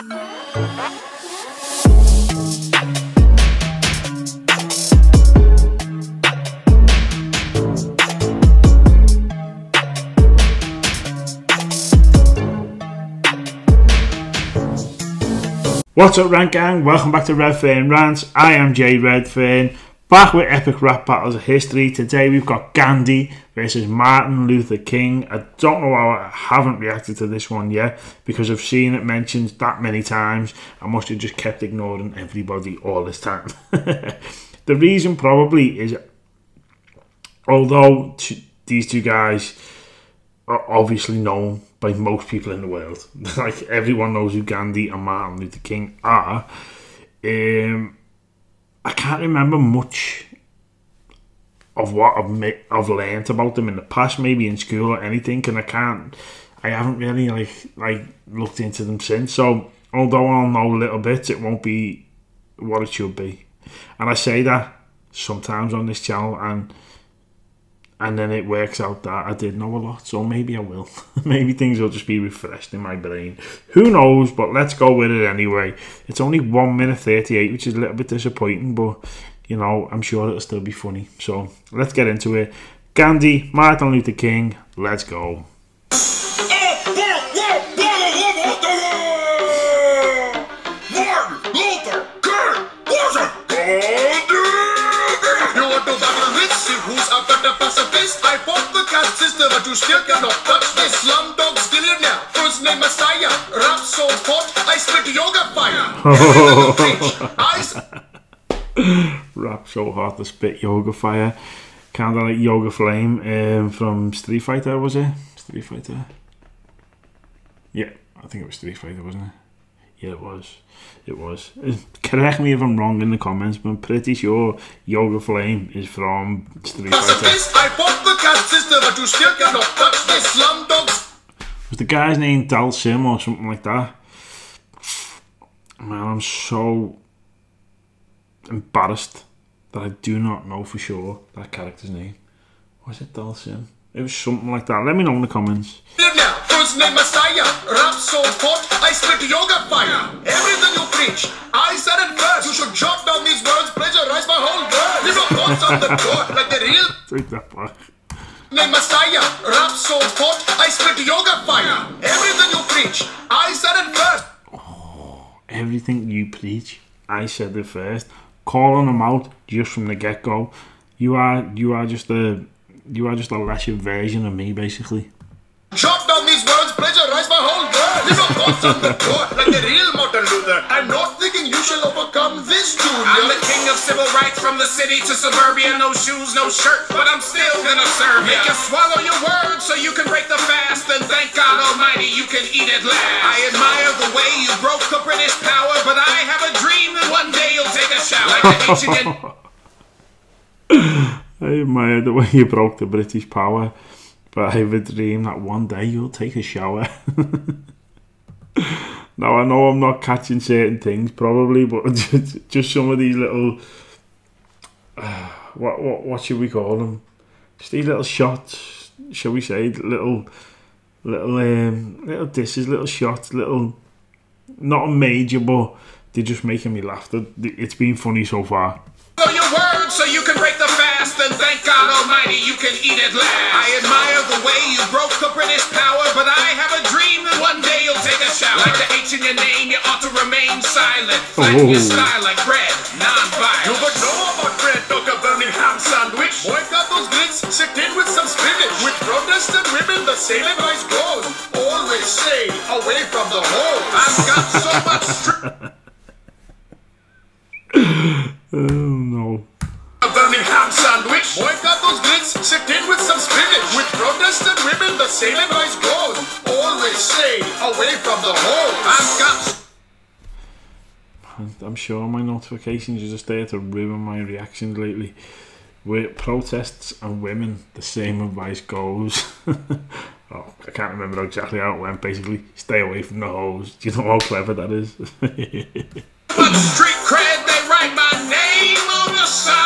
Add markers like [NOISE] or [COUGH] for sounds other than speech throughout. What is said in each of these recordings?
What's up, Rant Gang? Welcome back to Redfern Rants. I am Jay Redfern, back with epic rap battles of history. Today we've got Gandhi versus Martin Luther King. I don't know how I haven't reacted to this one yet because I've seen it mentioned that many times. I must have just kept ignoring everybody all this time. [LAUGHS] the reason probably is, although these two guys are obviously known by most people in the world. [LAUGHS] like everyone knows who Gandhi and Martin Luther King are. Um, I can't remember much of what I've I've learned about them in the past, maybe in school or anything, and I can't. I haven't really like like looked into them since. So although I'll know a little bit, it won't be what it should be. And I say that sometimes on this channel, and and then it works out that I did know a lot, so maybe I will. [LAUGHS] maybe things will just be refreshed in my brain. Who knows, but let's go with it anyway. It's only 1 minute 38, which is a little bit disappointing, but you know, I'm sure it'll still be funny. So let's get into it. Gandhi, Martin Luther King, let's go. Du still cannot touch this slumdog now. First name Messiah, rap so hot, I spit yoga fire. [LAUGHS] rap so hot, I spit yoga fire. Kind of like Yoga Flame um, from Street Fighter, was it? Street Fighter? Yeah, I think it was Street Fighter, wasn't it? Yeah, it was. It was. Uh, correct me if I'm wrong in the comments, but I'm pretty sure Yoga Flame is from Street Fighter but you still cannot touch the slum dogs. Was the guy's name Dhalsim or something like that? Man, I'm so embarrassed that I do not know for sure that character's name. Was it Dhalsim? It was something like that. Let me know in the comments. Now, first name Messiah, rap so hot, I spit yoga fire. Everything you preach, I said it first. You should jot down these words, plagiarize my whole word. You what's on the court, like the real. Take that back name Messiah. Rap so hot, I spit yoga fire. Everything you preach, I said it first. Oh, everything you preach, I said it first. Calling them out just from the get go. You are you are just a you are just a lesser version of me, basically. Word. You know what's on the court, like the real Martin Luther. I'm not thinking you shall overcome this, Junior. I'm the king of civil rights from the city to suburbia. No shoes, no shirt, but I'm still gonna serve ya. Make you swallow your words so you can break the fast. And thank God Almighty you can eat at last. I admire the way you broke the British power, but I have a dream that one day you'll take a shower. Like ancient... [LAUGHS] I admire the way you broke the British power. But I have a dream that one day you'll take a shower. [LAUGHS] now I know I'm not catching certain things probably, but [LAUGHS] just, just some of these little uh, [SIGHS] what what what should we call them? Just these little shots, shall we say? Little little um, little dishes, little shots, little not major, but they're just making me laugh. It's been funny so far. you can eat at last. I admire the way you broke the British power, but I have a dream that one day you'll take a shower. Like the H in your name, you ought to remain silent. Flatten oh. your style like bread, non-violent. You but know about bread, Dr. Birmingham sandwich. Boy, got those grits, sit in with some spinach. With Protestant women, the same advice goes. Always stay away from the hole. I've got so much away from the hole. I've got. I'm sure my notifications are just there to ruin my reactions lately. With protests and women, the same advice goes. [LAUGHS] oh, I can't remember exactly how it went. Basically, stay away from the holes. Do you know how clever that is? [LAUGHS] street cred, they write my name on the sides.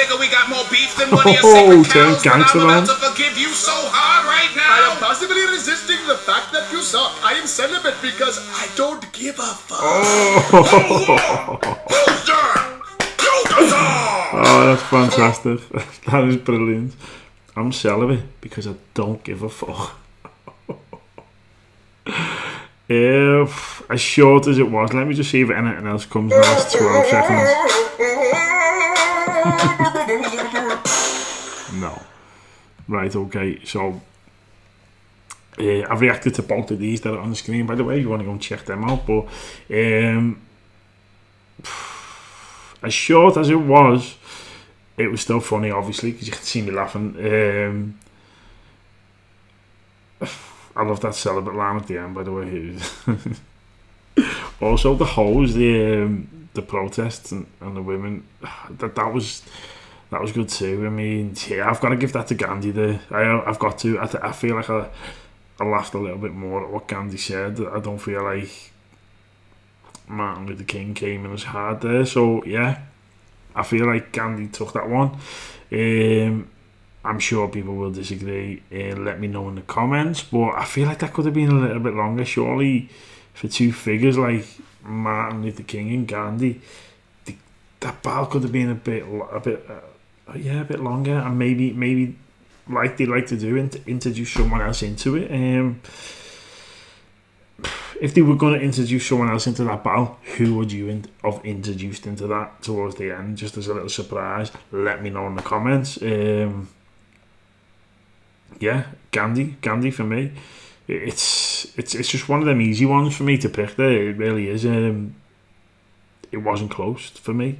Nigga, we got more beef than one of your oh, cows, but I'm about to forgive you so hard right I am now. passively resisting the fact that you suck. I am celibate because I don't give a fuck. Oh, oh that's fantastic. [LAUGHS] that is brilliant. I'm celibate because I don't give a fuck. [LAUGHS] if as short as it was, let me just see if anything else comes in the last 12 seconds. [LAUGHS] No. Right, okay, so uh, I've reacted to both of these that are on the screen, by the way. You want to go and check them out, but um, as short as it was, it was still funny, obviously, because you could see me laughing. Um, I love that celibate line at the end, by the way. [LAUGHS] also, the hoes, the um, the protests and, and the women, that that was that was good too. I mean, yeah, I've got to give that to Gandhi. there. I, I've got to. I, th- I feel like I, I laughed a little bit more at what Gandhi said. I don't feel like Martin Luther King came in as hard there. So yeah, I feel like Gandhi took that one. Um, I'm sure people will disagree. Uh, let me know in the comments. But I feel like that could have been a little bit longer. Surely, for two figures like Martin Luther King and Gandhi, the, that battle could have been a bit, a bit, uh, yeah, a bit longer, and maybe, maybe like they like to do, and introduce someone else into it. Um, if they were going to introduce someone else into that battle, who would you in- have introduced into that towards the end, just as a little surprise? Let me know in the comments. Um, yeah, Gandhi, Gandhi for me. It's it's it's just one of them easy ones for me to pick. There, it really is. Um, it wasn't close for me,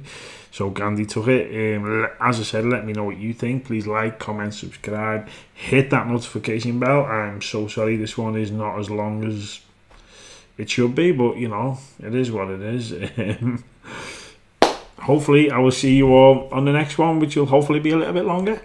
so Gandhi took it. Um, as I said, let me know what you think. Please like, comment, subscribe, hit that notification bell. I'm so sorry this one is not as long as it should be, but you know, it is what it is. Um, [LAUGHS] hopefully, I will see you all on the next one, which will hopefully be a little bit longer.